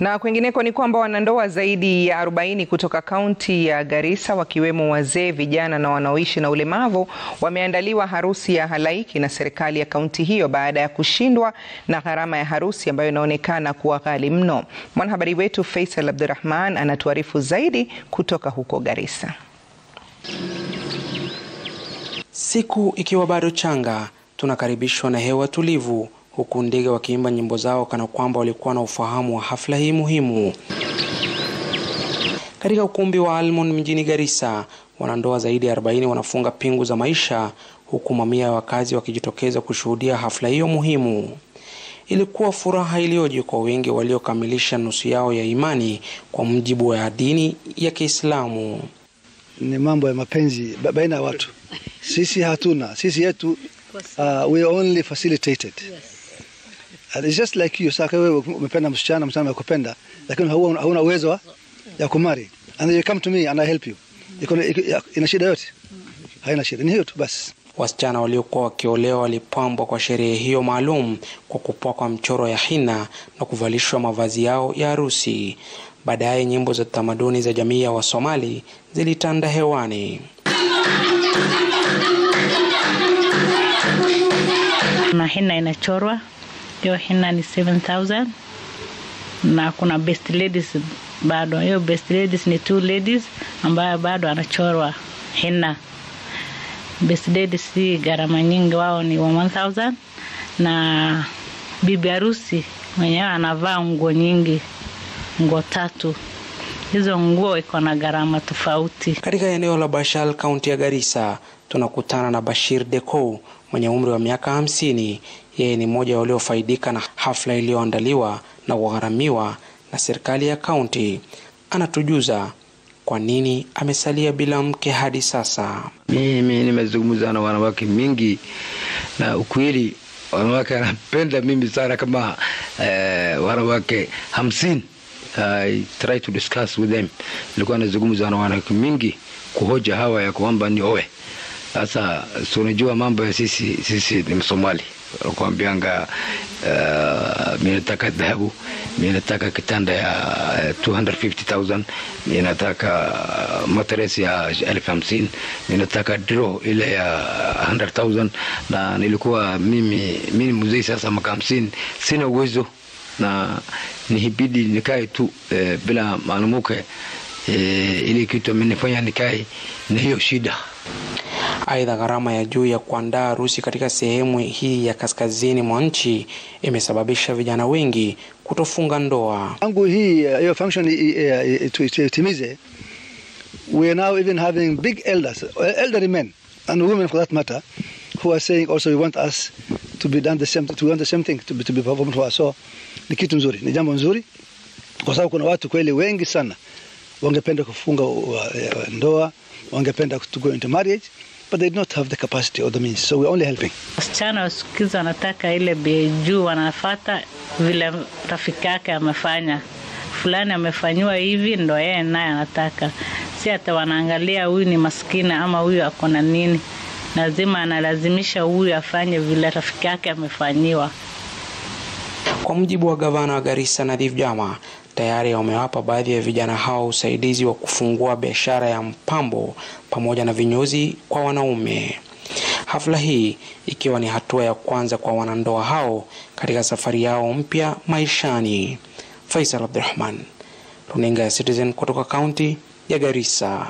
Na kwingineko ni kwamba wanandoa zaidi ya 40 kutoka kaunti ya Garissa wakiwemo wazee, vijana na wanaoishi na ulemavu wameandaliwa harusi ya halaiki na serikali ya kaunti hiyo baada ya kushindwa na gharama ya harusi ambayo inaonekana kuwa ghali mno. Mwanahabari wetu Faisal Abdurrahman anatuarifu zaidi kutoka huko Garissa. Siku ikiwa bado changa, tunakaribishwa na hewa tulivu huku ndege wakiimba nyimbo zao kana kwamba walikuwa na ufahamu wa hafla hii muhimu. Katika ukumbi wa Almond mjini Garissa, wanandoa zaidi ya 40 wanafunga pingu za maisha huku mamia ya wakazi wakijitokeza kushuhudia hafla hiyo muhimu. Ilikuwa furaha iliyoje kwa wengi waliokamilisha nusu yao ya imani kwa mujibu wa dini ya Kiislamu. Ni mambo ya mapenzi baina ya watu. Sisi hatuna, sisi yetu uh, we only facilitated. And it's just like you, saka wewe umependa msichana, msichana amekupenda, lakini hauna hauna uwezo ya kumari. And you come to me and I help you. Iko ina shida yote? Haina shida. Ni hiyo tu basi. Wasichana waliokuwa wakiolewa walipambwa kwa sherehe hiyo maalum kwa kupakwa mchoro ya hina na kuvalishwa mavazi yao ya harusi. Baadaye nyimbo za tamaduni za jamii ya Wasomali zilitanda hewani. na hina inachorwa hiyo hina ni 7000 na kuna best ladies bado. Hiyo best ladies ni two ladies ambayo bado anachorwa hina. Best ladies si gharama nyingi, wao ni 1000 na bibi harusi mwenyewe anavaa nguo nyingi, nguo tatu. Hizo nguo iko na gharama tofauti. Katika eneo la Bashal, kaunti ya Garissa, tunakutana na Bashir Deco mwenye umri wa miaka hamsini. Yeye ni mmoja waliofaidika na hafla iliyoandaliwa na kugharamiwa na serikali ya kaunti. Anatujuza kwa nini amesalia bila mke hadi sasa. Mimi nimezungumza na wanawake mingi, na ukweli wanawake anapenda mimi sana kama eh, wanawake hamsini. I try to discuss with them. Nilikuwa nazungumza na wanawake mingi kuhoja hawa ya kwamba ni owe sasa si unajua mambo ya sisi sisi ni Msomali kuambianga uh, mi nataka dhahabu, mi nataka kitanda ya 250,000 mi nataka matres ya elfu hamsini mi nataka dro ile ya 100,000 na nilikuwa mimi mimi mzee sasa maka hamsini, sina uwezo na nihibidi nikae tu eh, bila mwanamke eh, ile kitu amenifanya nikae na hiyo shida. Aidha, gharama ya juu ya kuandaa harusi katika sehemu hii ya kaskazini mwa nchi imesababisha vijana wengi kutofunga ndoa. Tangu hii hiyo uh, function itimize, we are now even having big elders, elderly men and women for that matter who are saying also we want us to be done the same, to want the same thing to be, to be performed for us. So ni kitu nzuri, ni jambo nzuri kwa sababu kuna watu kweli wengi sana wangependa kufunga ndoa, wangependa to go into marriage but they do not have the capacity or the means so we're only helping. Wasichana wasikizi wanataka ile bei juu, wanafata vile rafiki yake amefanya, fulani amefanyiwa hivi, ndo yeye naye anataka, si hata wanaangalia huyu ni maskini ama huyu ako na nini. Lazima analazimisha huyu afanye vile rafiki yake amefanyiwa. Kwa mujibu wa gavana wa Garissa Nadhif Jama, tayari wamewapa baadhi ya vijana hao usaidizi wa kufungua biashara ya mpambo pamoja na vinyozi kwa wanaume. Hafla hii ikiwa ni hatua ya kwanza kwa wanandoa hao katika safari yao mpya maishani. Faisal abdurahman runinga ya Citizen kutoka kaunti ya Garissa.